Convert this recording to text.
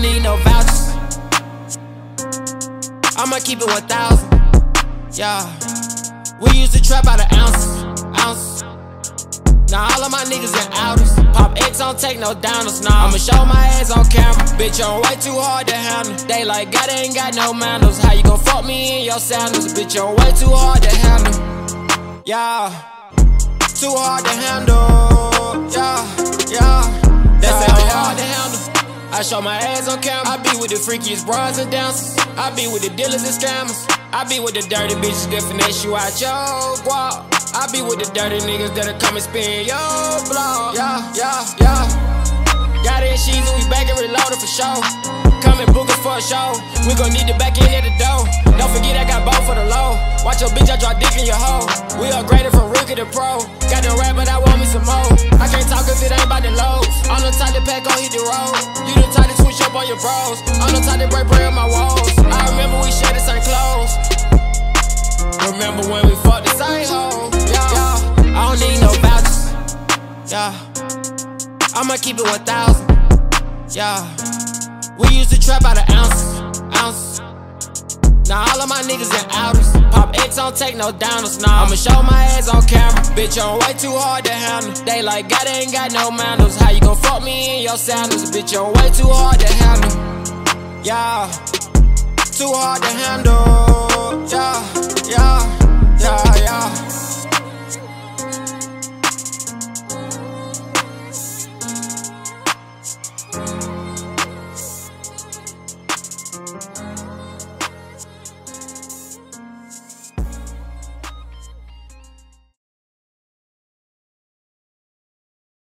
don't need no vouchers. I'ma keep it 1,000. Yeah. We used to trap out of ounces. Ounces. Now all of my niggas in outers. Pop X, don't take no downers. Nah, I'ma show my ass on camera. Bitch, I'm way too hard to handle. They like, Gotti ain't got no manners. How you gon' fuck me in your sandals? Bitch, I'm way too hard to handle. Yeah. Too hard to handle. Yeah. I show my ass on camera. I be with the freakiest bras and dancers. I be with the dealers and scammers. I be with the dirty bitches that finesse you out your guap. I be with the dirty niggas that'll come and spin your block. Yeah, yeah, yeah. Got it and we back and reloaded for show. Come and book us for a show. We gon' need the back end at the door. Don't forget I got both for the low. Watch your bitch, I drop dick in your hoe. We upgraded from rookie to pro. Got the rap, but I want me some more. I can't talk if it ain't about the lows. I'm the type to pack on hit the road. On your bros. I'm the type to break bread on my walls. I remember we shared the same clothes. Remember when we fucked the same hoe? Yeah. I don't need no vouchers. Yeah. I'ma keep it 1,000. Yeah. We used to trap out of ounces, ounces. Now all of my niggas in outers. Pop X don't take no downers, nah. I'ma show my ass on camera. Bitch, I'm way too hard to handle. They like Gotti ain't got no manners. How you gon' fuck me in your sandals? Bitch, I'm way too hard to handle. Yeah, too hard to handle.